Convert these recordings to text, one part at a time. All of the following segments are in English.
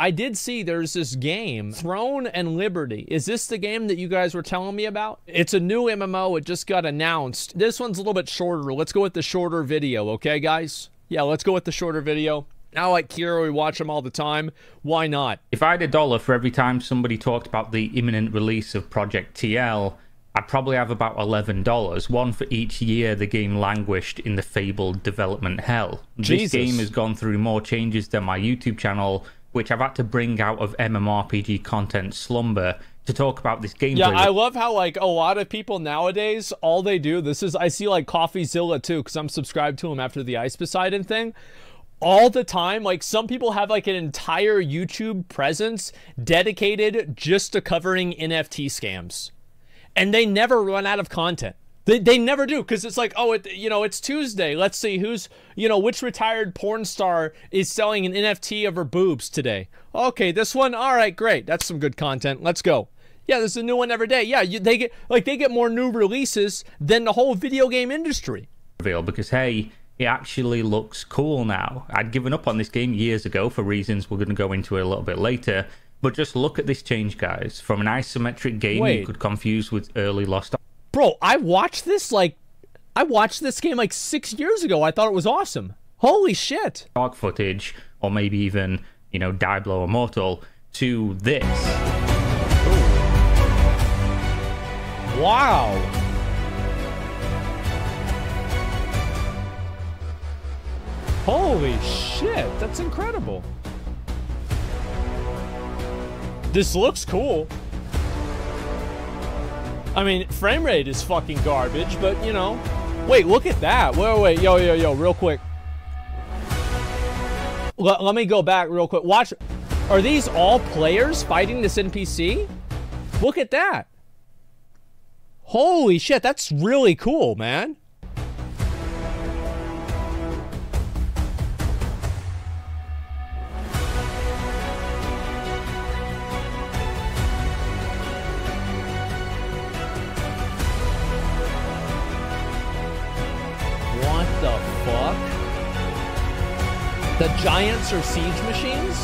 I did see there's this game, Throne and Liberty. Is this the game that you guys were telling me about? It's a new MMO. It just got announced. This one's a little bit shorter. Let's go with the shorter video, okay, guys? Yeah, let's go with the shorter video. Now, like Kira, we watch them all the time. Why not? If I had a dollar for every time somebody talked about the imminent release of Project TL, I'd probably have about $11, one for each year the game languished in the fabled development hell. Jesus. This game has gone through more changes than my YouTube channel, which I've had to bring out of MMORPG content slumber to talk about this game. Yeah, I love how like a lot of people nowadays, all they do. This is I see like CoffeeZilla too, because I'm subscribed to him after the Ice Poseidon thing. All the time, like some people have like an entire YouTube presence dedicated just to covering NFT scams, and they never run out of content. They, they never do because it's like oh it you know it's Tuesday. Let's see who's you know which retired porn star is selling an NFT of her boobs today. Okay this one? All right great. That's some good content. Let's go. Yeah there's a new one every day. Yeah you, they get like they get more new releases than the whole video game industry. Reveal because hey it actually looks cool now. I'd given up on this game years ago for reasons we're going to go into a little bit later but just look at this change guys. From an isometric game Wait. you could confuse with early lost bro I watched this like I watched this game like six years ago. I thought it was awesome. Holy shit. Ark footage or maybe even you know Diablo Immortal to this. Wow. Holy shit. That's incredible. This looks cool I mean, frame rate is fucking garbage, but you know. Wait, look at that. Wait, wait, yo, yo, yo, real quick. Let, let me go back real quick. Watch. Are these all players fighting this NPC? Look at that. Holy shit, that's really cool, man. The giants are siege machines?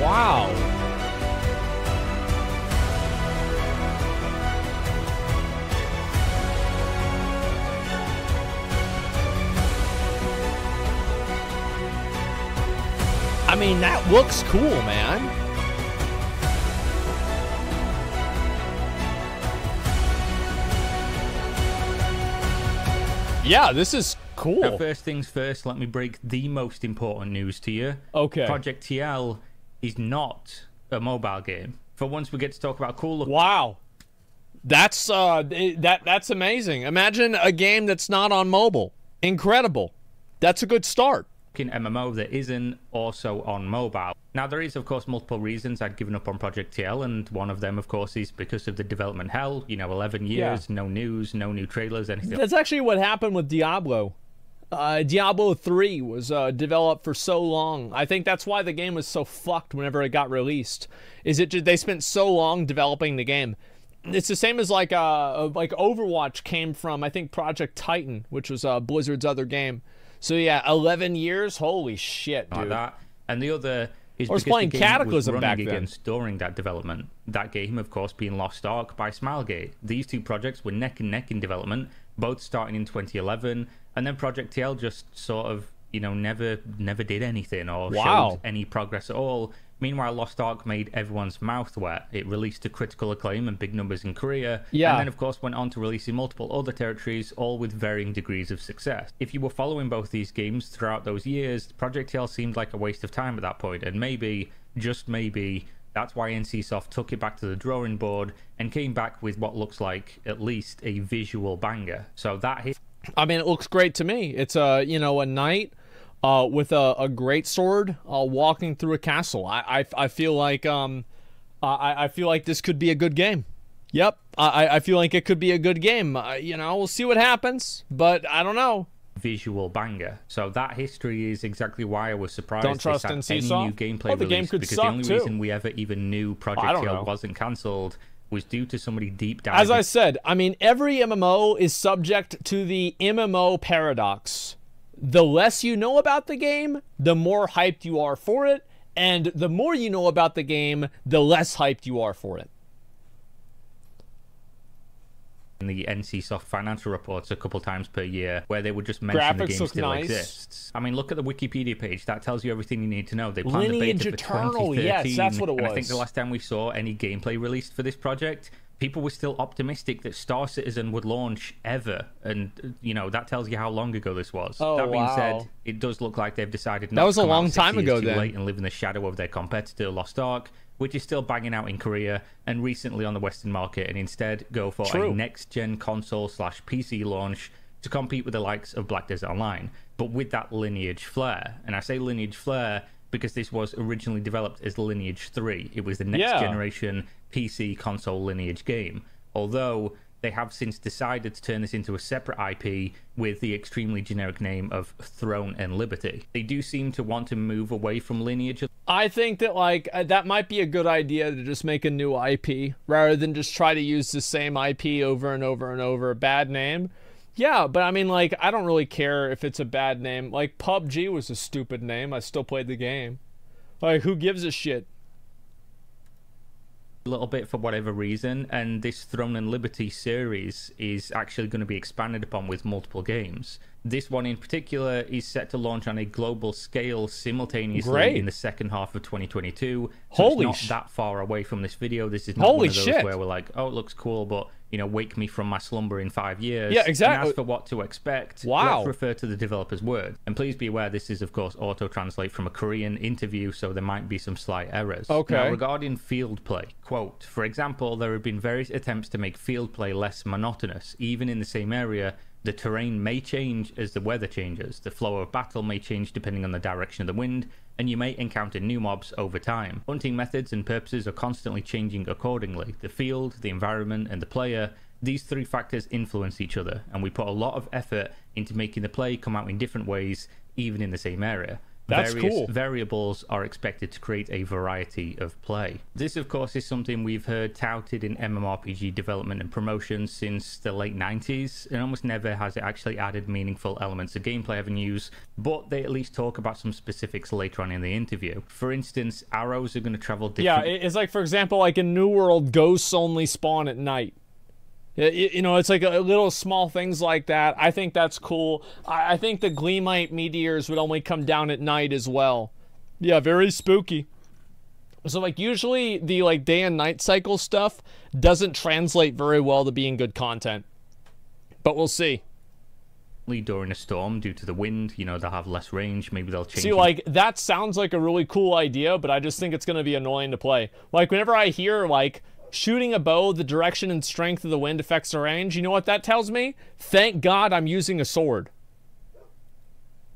Wow. I mean, that looks cool, man. Yeah, this is cool. Now, first things first, let me break the most important news to you. Okay. Project TL is not a mobile game. For once, we get to talk about cool Wow. That's uh that that's amazing. Imagine a game that's not on mobile. Incredible. That's a good start. MMO that isn't also on mobile. Now, there is, of course, multiple reasons I'd given up on Project TL, and one of them, of course, is because of the development hell. You know, 11 years, no news, no new trailers, anything. That's actually what happened with Diablo. Uh, Diablo 3 was uh, developed for so long. I think that's why the game was so fucked whenever it got released. Is it just, they spent so long developing the game. It's the same as like uh like Overwatch came from I think Project Titan, which was uh, Blizzard's other game. So yeah, 11 years. Holy shit, like that. And the other is I was playing the game Cataclysm was back then. against during that development. That game, of course, being Lost Ark by Smilegate. These two projects were neck and neck in development, both starting in 2011, and then Project TL just sort of, you know, never never did anything or Wow. showed any progress at all. Meanwhile, Lost Ark made everyone's mouth wet. It released to critical acclaim and big numbers in Korea, Yeah. and then of course went on to release in multiple other territories, all with varying degrees of success. If you were following both these games throughout those years, Project TL seemed like a waste of time at that point, and maybe, just maybe, that's why NCSoft took it back to the drawing board and came back with what looks like at least a visual banger. So that hit I mean, it looks great to me. It's a you know a knight uh, with a, a great sword uh, walking through a castle. I, I, I feel like um I, I feel like this could be a good game. Yep, I, I feel like it could be a good game. Uh, you know, we'll see what happens, but I don't know. visual banger. So that history is exactly why I was surprised Don't trust this had NCSoft? any new gameplay Oh, the game could because suck, the only too. reason we ever even knew Project know. TL wasn't cancelled was due to somebody deep down. As I said, I mean, every MMO is subject to the MMO paradox. the less you know about the game, the more hyped you are for it, and the more you know about the game, the less hyped you are for it. In the NCSoft financial reports a couple times per year, where they would just mention Graphics the game still nice. exists. I mean, look at the Wikipedia page. That tells you everything you need to know. They planned Lineage the beta for Eternal, 2013. yes, that's what it And I think the last time we saw any gameplay released for this project, people were still optimistic that Star Citizen would launch ever, and you know that tells you how long ago this was. Oh, that being wow. said, it does look like they've decided not was to a long time ago too then. late and live in the shadow of their competitor Lost Ark, which is still banging out in Korea and recently on the Western market, and instead go for True. a next-gen console slash PC launch to compete with the likes of Black Desert Online, but with that lineage flair. And I say lineage flair because this was originally developed as Lineage 3. It was the next Yeah. generation PC console lineage game. Although they have since decided to turn this into a separate IP with the extremely generic name of Throne and Liberty. They do seem to want to move away from Lineage I think that like uh, that might be a good idea to just make a new IP rather than just try to use the same IP over and over and over. Bad name. Yeah, but I mean like I don't really care if it's a bad name. Like PUBG was a stupid name. I still played the game. Like who gives a shit? Little bit for whatever reason, and this Throne and Liberty series is actually going to be expanded upon with multiple games. This one in particular is set to launch on a global scale simultaneously Great. in the second half of 2022. So Holy it's sh- not that far away from this video. This is not Holy one of those shit. where we're like, oh, it looks cool, but you know, wake me from my slumber in five years. Yeah, And exactly. as for what to expect, Wow. let's refer to the developer's word. And please be aware this is, of course, auto translate from a Korean interview, so there might be some slight errors. Okay. Now, regarding field play, quote, for example, there have been various attempts to make field play less monotonous. Even in the same area, the terrain may change as the weather changes, the flow of battle may change depending on the direction of the wind, and you may encounter new mobs over time. Hunting methods and purposes are constantly changing accordingly. The field, the environment, and the player these three factors influence each other, and we put a lot of effort into making the play come out in different ways, even in the same area. That's Various cool. variables are expected to create a variety of play. This, of course, is something we've heard touted in MMORPG development and promotion since the late 90s, and almost never has it actually added meaningful elements of gameplay avenues, but they at least talk about some specifics later on in the interview. For instance, arrows are going to travel Yeah, different it- it's like for example, like in New World, ghosts only spawn at night. Y- y- You know, it's like a little small things like that. I think that's cool. I I think the Gleamite meteors would only come down at night as well. Yeah, very spooky. So like usually the like day and night cycle stuff doesn't translate very well to being good content. But we'll see. during a storm due to the wind. You know, they'll have less range. Maybe they'll change See, like that sounds like a really cool idea, but I just think it's gonna be annoying to play. Like whenever I hear like shooting a bow, the direction and strength of the wind affects the range. You know what that tells me? Thank God I'm using a sword.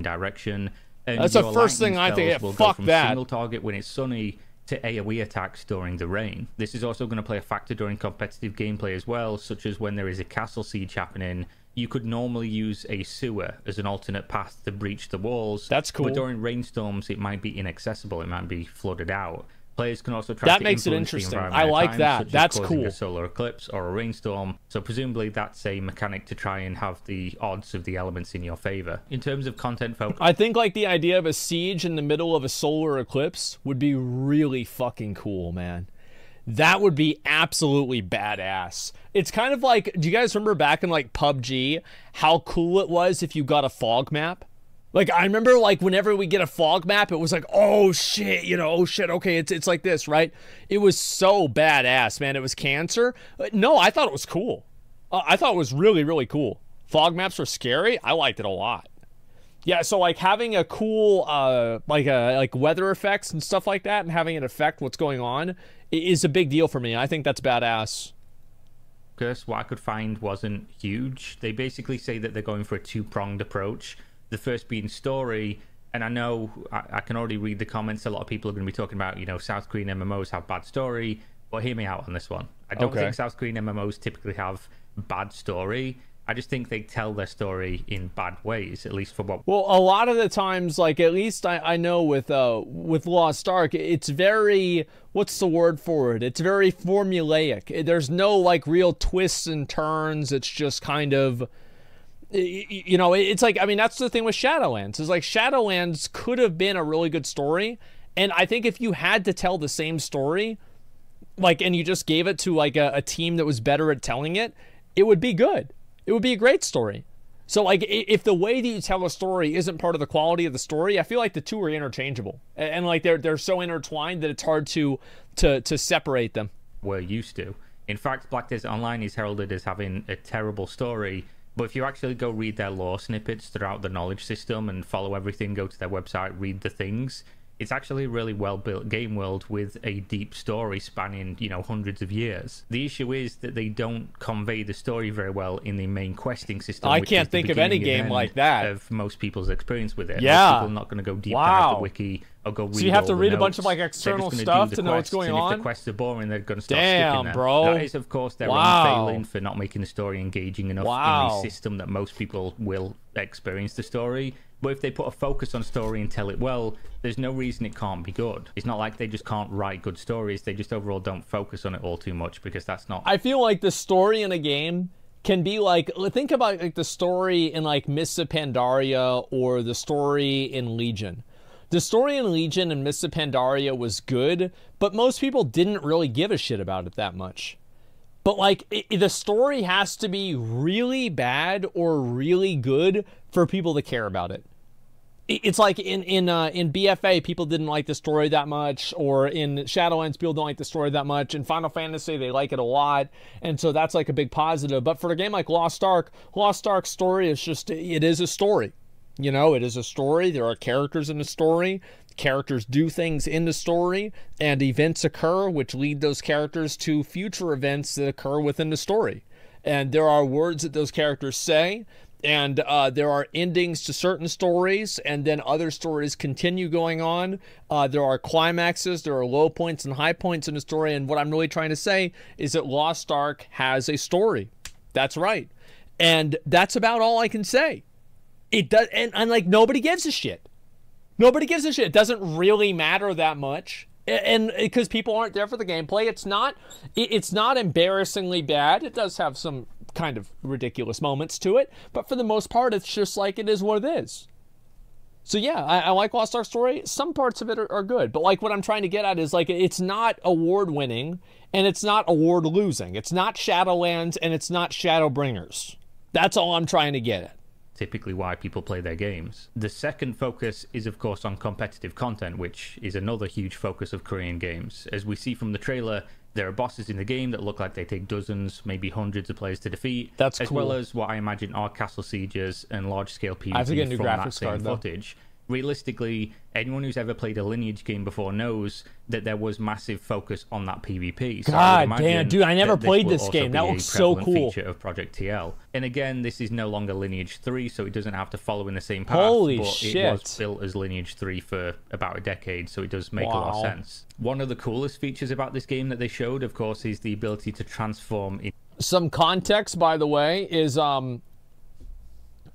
direction. And That's the first thing I think, yeah, fuck from that. Single target when it's sunny to AoE attacks during the rain. This is also going to play a factor during competitive gameplay as well, such as when there is a castle siege happening. You could normally use a sewer as an alternate path to breach the walls. That's cool. But during rainstorms, it might be inaccessible. It might be flooded out. Players can also try That makes it interesting. I like times, that. That's cool. A solar eclipse or a rainstorm. So presumably that's a mechanic to try and have the odds of the elements in your favor. In terms of content focus, I think like the idea of a siege in the middle of a solar eclipse would be really fucking cool, man. That would be absolutely badass. It's kind of like, do you guys remember back in like PUBG how cool it was if you got a fog map? Like I remember like whenever we get a fog map, it was like, oh shit, you know, oh shit, okay, it's it's like this, right? It was so badass, man. It was cancer. Uh, No, I thought it was cool. Uh, I thought it was really, really cool. Fog maps were scary. I liked it a lot. Yeah, so like having a cool uh like uh like weather effects and stuff like that and having it affect what's going on is a big deal for me. I think that's badass. Curse, what I could find wasn't huge. They basically say that they're going for a two pronged approach. The first being story, and I know I, I can already read the comments. A lot of people are going to be talking about, you know, South Korean MMOs have bad story, but hear me out on this one. I don't Okay. think South Korean MMOs typically have bad story. I just think they tell their story in bad ways, at least for what Well, a lot of the times, like at least I, I know with uh with Lost Ark, it's very what's the word for it? It's very formulaic. There's no like real twists and turns. It's just kind of you know, it's like I mean that's the thing with Shadowlands is like Shadowlands could have been a really good story, and I think if you had to tell the same story, like and you just gave it to like a, a team that was better at telling it, it would be good. It would be a great story. So like if the way that you tell a story isn't part of the quality of the story, I feel like the two are interchangeable. And, and like they're they're so intertwined that it's hard to to to separate them. We're used to. In fact, Black Desert Online is heralded as having a terrible story but if you actually go read their lore snippets throughout the knowledge system and follow everything, go to their website, read the things, it's actually a really well built game world with a deep story spanning you know hundreds of years. The issue is that they don't convey the story very well in the main questing system i can't think of any game like that. of most people's experience with it. Yeah. most people are not going to go deep wow. into the wiki or go read so you have to read a bunch of like external stuff to know what's going on if the quests are boring they're going to start Damn, bro. That is of course their wow. own failing for not making the story engaging enough wow. in the system that most people will experience the story but if they put a focus on story and tell it well, there's no reason it can't be good. It's not like they just can't write good stories. They just overall don't focus on it all too much because that's not. I feel like the story in a game can be like think about like the story in like Mists of Pandaria or the story in Legion. The story in Legion and Mists of Pandaria was good, but most people didn't really give a shit about it that much. But like it, the story has to be really bad or really good for people to care about it it's like in in uh, in BFA, people didn't like the story that much, or in Shadowlands, people don't like the story that much. In Final Fantasy, they like it a lot, and so that's like a big positive. But for a game like Lost Ark, Lost Ark's story is just it is a story. You know, it is a story. There are characters in the story. Characters do things in the story, and events occur which lead those characters to future events that occur within the story. And there are words that those characters say and uh, there are endings to certain stories, and then other stories continue going on. Uh, there are climaxes, there are low points and high points in the story, and what I'm really trying to say is that Lost Ark has a story. That's right, and that's about all I can say. It does, and, and like nobody gives a shit. Nobody gives a shit. It doesn't really matter that much and because people aren't there for the gameplay it's not it's not embarrassingly bad it does have some kind of ridiculous moments to it, but for the most part, it's just like it is what it is. So yeah, I, I like Lost Ark Story. Some parts of it are, are, good, but like what I'm trying to get at is like it's not award winning and it's not award losing. It's not Shadowlands and it's not Shadowbringers. That's all I'm trying to get at. Typically, why people play their games. The second focus is, of course, on competitive content, which is another huge focus of Korean games. As we see from the trailer, there are bosses in the game that look like they take dozens, maybe hundreds of players to defeat. That's as cool. well as what I imagine are castle sieges and large scale PvP I have to get a new from graphics that same though. Realistically, anyone who's ever played a Lineage game before knows that there was massive focus on that PvP. So God damn, dude, I never played this, this game. That looks so cool. Feature of Project TL, and again, this is no longer Lineage Three, so it doesn't have to follow in the same path. Holy but shit! It was built as Lineage Three for about a decade, so it does make wow. a lot of sense. One of the coolest features about this game that they showed, of course, is the ability to transform. In- Some context, by the way, is um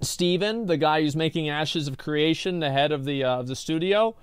Steven, the guy who's making Ashes of Creation, the head of the uh, of the studio,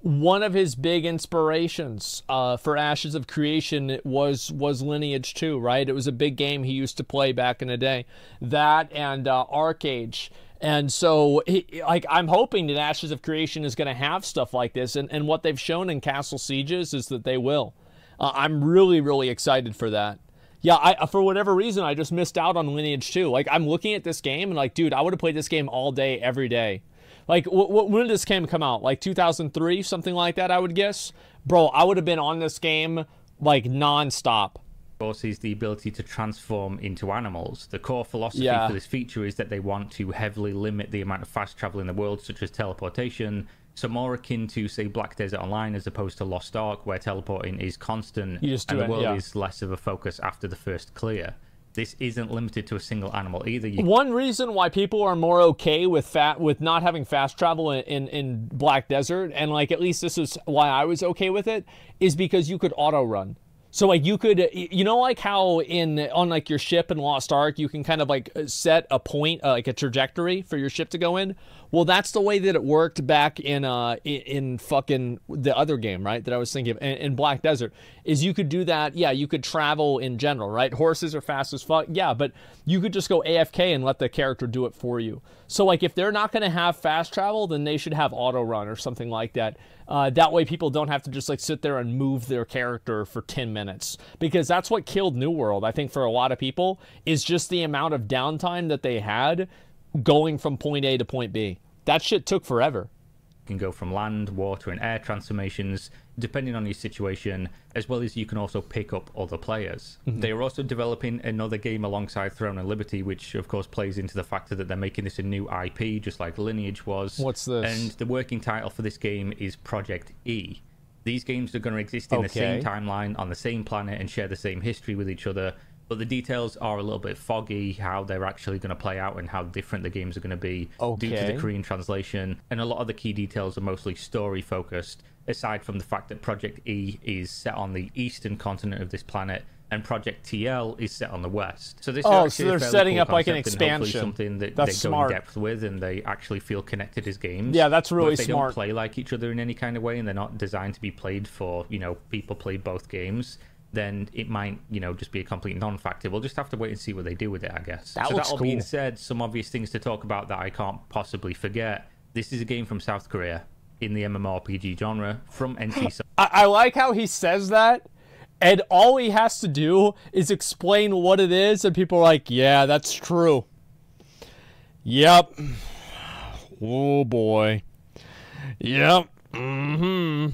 one of his big inspirations uh, for Ashes of Creation was was Lineage 2, right? It was a big game he used to play back in the day. That and uh, ArcheAge. And so, like, I'm hoping that Ashes of Creation is going to have stuff like this. And, and what they've shown in Castle Sieges is that they will. Uh, I'm really, really excited for that yeah, I for whatever reason I just missed out on Lineage 2. Like I'm looking at this game and like, dude, I would have played this game all day, every day. Like, w- w- when did this game come out? Like 2003, something like that, I would guess. Bro, I would have been on this game like nonstop. Is the ability to transform into animals. The core philosophy yeah. for this feature is that they want to heavily limit the amount of fast travel in the world, such as teleportation, so more akin to say Black Desert Online as opposed to Lost Ark, where teleporting is constant and the it, world yeah. is less of a focus after the first clear. This isn't limited to a single animal either. You... One reason why people are more okay with fat with not having fast travel in, in, in Black Desert, and like at least this is why I was okay with it, is because you could auto run. So like you could, you know, like how in on like your ship in Lost Ark, you can kind of like set a point, uh, like a trajectory for your ship to go in. Well, that's the way that it worked back in uh in, in fucking the other game, right? That I was thinking of in, in, Black Desert is you could do that. Yeah, you could travel in general, right? Horses are fast as fuck. Yeah, but you could just go AFK and let the character do it for you. So like if they're not going to have fast travel, then they should have auto run or something like that. Uh, that way people don't have to just like sit there and move their character for 10 minutes because that's what killed New World. I think for a lot of people is just the amount of downtime that they had going from point A to point B. That shit took forever. You can go from land, water, and air transformations depending on your situation, as well as you can also pick up other players. Mm-hmm. They are also developing another game alongside Throne and Liberty, which of course plays into the factor that they're making this a new IP, just like Lineage was. What's this? And the working title for this game is Project E. These games are going to exist in okay. the same timeline on the same planet and share the same history with each other, but the details are a little bit foggy how they're actually going to play out and how different the games are going to be okay. due to the Korean translation. And a lot of the key details are mostly story focused, aside from the fact that Project E is set on the eastern continent of this planet and Project TL is set on the west. So this oh, so they're setting cool up like an expansion. something that that's they go smart. in depth with, and they actually feel connected as games. Yeah, that's really they smart. Don't play like each other in any kind of way, and they're not designed to be played for you know people play both games then it might, you know, just be a complete non-factor. We'll just have to wait and see what they do with it, I guess. That so that all cool. being said, some obvious things to talk about that I can't possibly forget. This is a game from South Korea in the MMORPG genre from NC. I, I like how he says that, and all he has to do is explain what it is, and people are like, "Yeah, that's true." Yep. Oh boy. Yep. Mm-hmm.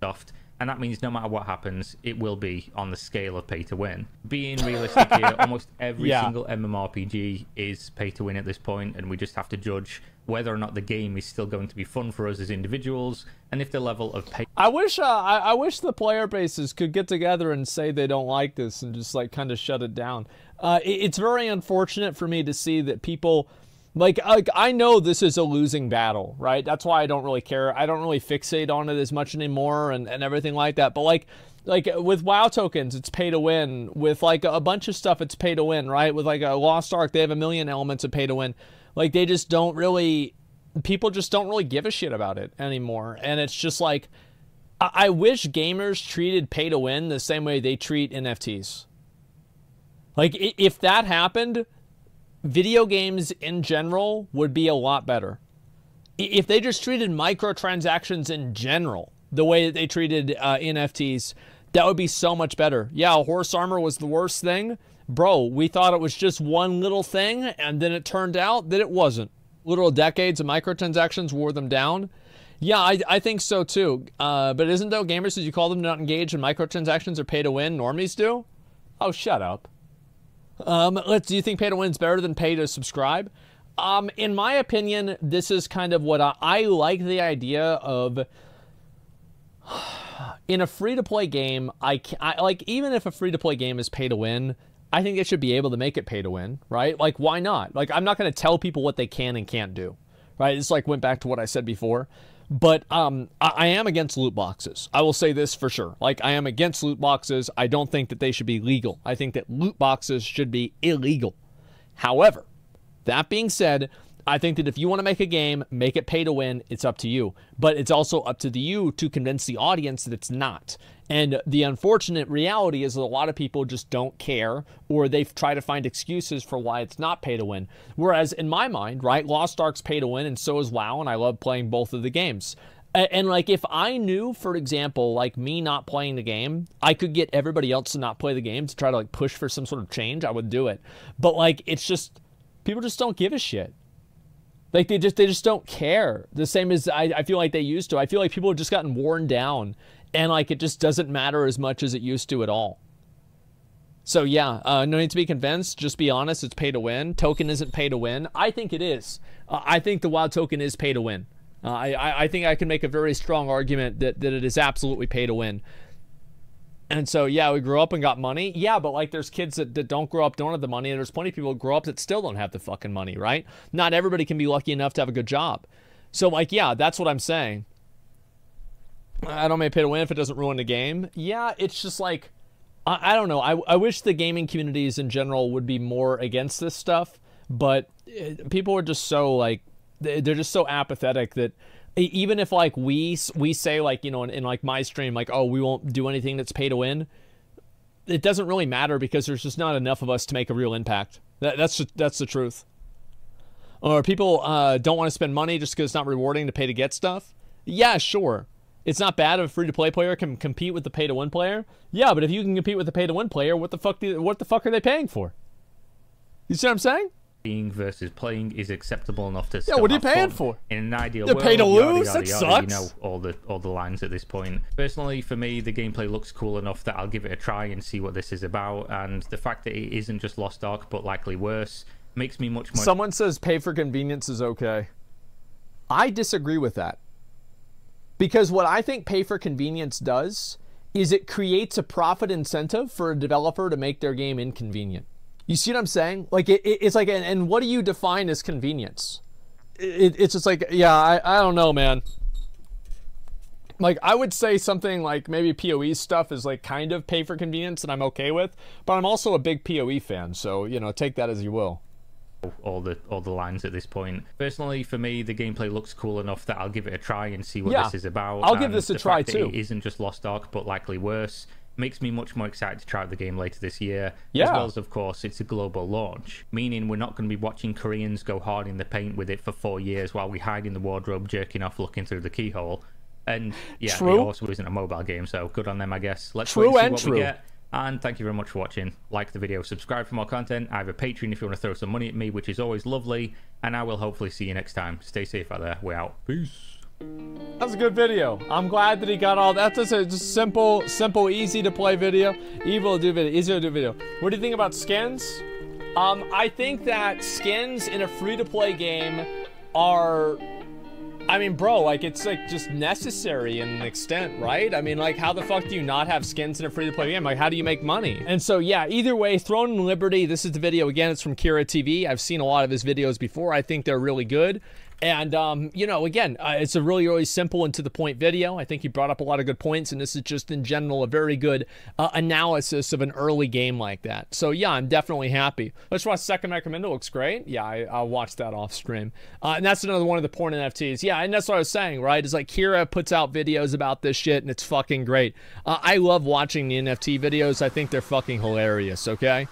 Soft and that means no matter what happens, it will be on the scale of pay to win. Being realistic here, almost every yeah. single MMORPG is pay to win at this point, and we just have to judge whether or not the game is still going to be fun for us as individuals, and if the level of pay. I wish uh, I, I wish the player bases could get together and say they don't like this and just like kind of shut it down. Uh, it, it's very unfortunate for me to see that people like, like I know this is a losing battle, right? That's why I don't really care. I don't really fixate on it as much anymore and, and everything like that. But like like with WoW tokens, it's pay to win. With like a bunch of stuff, it's pay to win, right? With like a Lost Ark, they have a million elements of pay to win. Like they just don't really people just don't really give a shit about it anymore. And it's just like I, I wish gamers treated pay to win the same way they treat NFTs. Like if that happened, video games in general would be a lot better. If they just treated microtransactions in general the way that they treated uh, NFTs, that would be so much better. Yeah, horse armor was the worst thing. Bro, we thought it was just one little thing, and then it turned out that it wasn't. Literal decades of microtransactions wore them down. Yeah, I, I think so too. Uh, but isn't though gamers, as you call them, not engaged in microtransactions or pay to win? Normies do? Oh, shut up. Um, let's. Do you think pay to win is better than pay to subscribe? Um, in my opinion, this is kind of what I, I like the idea of. In a free to play game, I, I like even if a free to play game is pay to win, I think they should be able to make it pay to win, right? Like, why not? Like, I'm not going to tell people what they can and can't do, right? It's like went back to what I said before. But um, I, I, am against loot boxes. I will say this for sure. Like, I am against loot boxes. I don't think that they should be legal. I think that loot boxes should be illegal. However, that being said, I think that if you want to make a game, make it pay to win, it's up to you. But it's also up to the you to convince the audience that it's not. And the unfortunate reality is that a lot of people just don't care or they try to find excuses for why it's not pay to win. Whereas in my mind, right, Lost Ark's pay to win and so is WoW, and I love playing both of the games. And like if I knew, for example, like me not playing the game, I could get everybody else to not play the game to try to like push for some sort of change, I would do it. But like it's just people just don't give a shit. Like they just they just don't care. The same as I, I feel like they used to. I feel like people have just gotten worn down and like it just doesn't matter as much as it used to at all. So yeah, uh, no need to be convinced. Just be honest. It's pay to win. Token isn't pay to win. I think it is. Uh, I think the WoW token is pay to win. Uh, I, I think I can make a very strong argument that, that it is absolutely pay to win. And so, yeah, we grew up and got money. Yeah, but like there's kids that, that don't grow up, don't have the money, and there's plenty of people that grow up that still don't have the fucking money, right? Not everybody can be lucky enough to have a good job. So, like, yeah, that's what I'm saying. I don't make pay to win if it doesn't ruin the game. Yeah, it's just like I, I don't know. I, I wish the gaming communities in general would be more against this stuff, but it, people are just so like they're just so apathetic that even if like we we say like you know in, in like my stream like oh we won't do anything that's pay to win it doesn't really matter because there's just not enough of us to make a real impact. That, that's just, that's the truth. Or people uh, don't want to spend money just because it's not rewarding to pay to get stuff? Yeah sure. It's not bad if a free to play player can compete with the pay to win player. Yeah but if you can compete with the pay to win player what the fuck do, what the fuck are they paying for? You see what i'm saying being versus playing is acceptable enough to yeah. What are you paying for? In an ideal They're world, pay to yada, lose. Yada, that yada, sucks. You know all the all the lines at this point. Personally, for me, the gameplay looks cool enough that I'll give it a try and see what this is about. And the fact that it isn't just Lost Ark, but likely worse, makes me much more. Someone says pay for convenience is okay. I disagree with that. Because what I think pay for convenience does is it creates a profit incentive for a developer to make their game inconvenient. You see what I'm saying? Like it, it, it's like, and, and, what do you define as convenience? It, it's just like, yeah, I, I don't know, man. Like I would say something like maybe PoE stuff is like kind of pay for convenience, and I'm okay with. But I'm also a big PoE fan, so you know, take that as you will all the all the lines at this point. Personally, for me, the gameplay looks cool enough that I'll give it a try and see what yeah, this is about. I'll give this a try too. It isn't just Lost Ark, but likely worse makes me much more excited to try out the game later this year. Yeah. As well as, of course, it's a global launch, meaning we're not going to be watching Koreans go hard in the paint with it for four years while we hide in the wardrobe, jerking off, looking through the keyhole. And yeah, true. it also isn't a mobile game, so good on them, I guess. Let's true wait and see what we get. And thank you very much for watching. Like the video, subscribe for more content. I have a Patreon if you want to throw some money at me, which is always lovely. And I will hopefully see you next time. Stay safe out there. We're out. Peace. That's a good video. I'm glad that he got all that's just a just simple, simple, easy to play video. Evil to do video, easy to do video. What do you think about skins? Um, I think that skins in a free to play game are I mean, bro, like it's like just necessary in an extent, right? I mean, like how the fuck do you not have skins in a free-to-play game? Like how do you make money? And so yeah, either way, Throne and Liberty, this is the video again, it's from Kira TV. I've seen a lot of his videos before. I think they're really good. And, um, you know, again, uh, it's a really, really simple and to the point video. I think he brought up a lot of good points, and this is just in general a very good uh, analysis of an early game like that. So, yeah, I'm definitely happy. Let's watch Second Recommend. It looks great. Yeah, I, will watch that off stream. Uh, and that's another one of the porn NFTs. Yeah, and that's what I was saying, right? Is like Kira puts out videos about this shit, and it's fucking great. Uh, I love watching the NFT videos. I think they're fucking hilarious, okay?